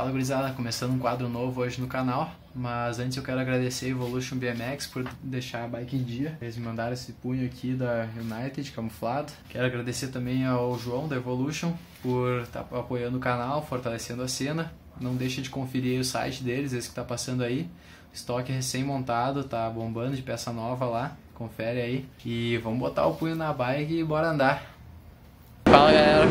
Fala gurizada, começando um quadro novo hoje no canal, mas antes eu quero agradecer a Evolution BMX por deixar a bike em dia. Eles me mandaram esse punho aqui da United camuflado. Quero agradecer também ao João da Evolution por estar tá apoiando o canal, fortalecendo a cena. Não deixe de conferir o site deles, esse que está passando aí. Estoque recém-montado, tá bombando de peça nova lá. Confere aí. E vamos botar o punho na bike e bora andar. Fala galera.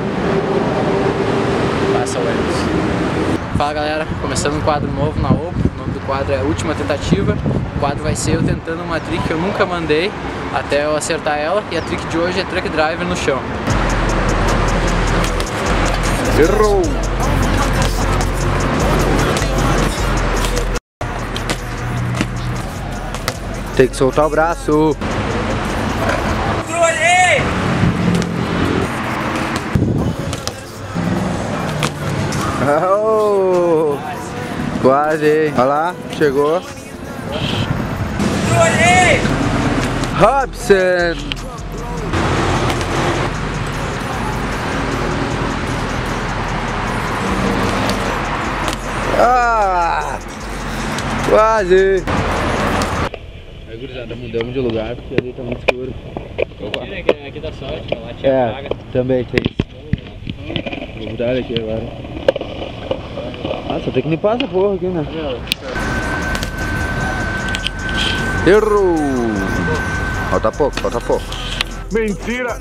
Passa o ônibus. Fala galera, começando um quadro novo na OPO, o nome do quadro é Última Tentativa. O quadro vai ser eu tentando uma trick que eu nunca mandei até eu acertar ela e a trick de hoje é truck driver no chão. Errou! Tem que soltar o braço. Oh, quase, Olha lá, chegou. Robson. Ah, quase. Aí, gurizada, mudamos de lugar porque ali tá muito escuro. Opa. Aqui, aqui dá sorte, lá tinha é, praga. também tem isso. Vou mudar aqui agora. Ah, só tem que limpar essa porra aqui, né? Errou! Falta pouco, falta pouco. Mentira!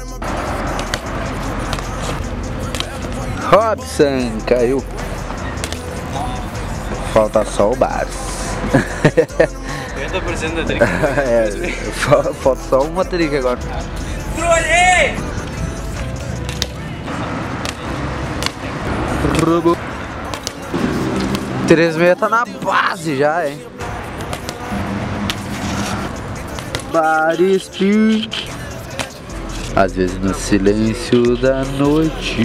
Robson caiu. Falta só o bar. 50% da trica. é, falta só uma trica agora. Trolei! Robo. 36 tá na base já, hein? Barispi Às vezes no silêncio da noite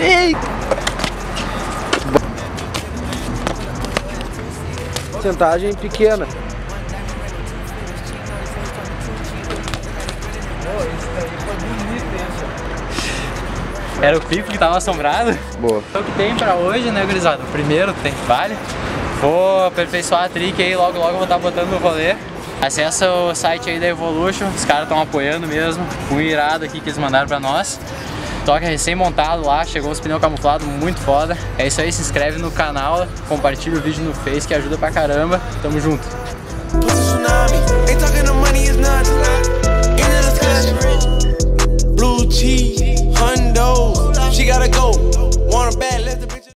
Ei! Porcentagem pequena. Era o pico que tava assombrado. Boa. É o que tem pra hoje, né, gurizada? O primeiro tem que vale. Vou aperfeiçoar a trick aí, logo logo vou estar botando no rolê. Acessa o site aí da Evolution, os caras estão apoiando mesmo. Um irado aqui que eles mandaram pra nós. Toca recém-montado lá, chegou os pneus camuflados, muito foda. É isso aí, se inscreve no canal, compartilha o vídeo no Face que ajuda pra caramba. Tamo junto.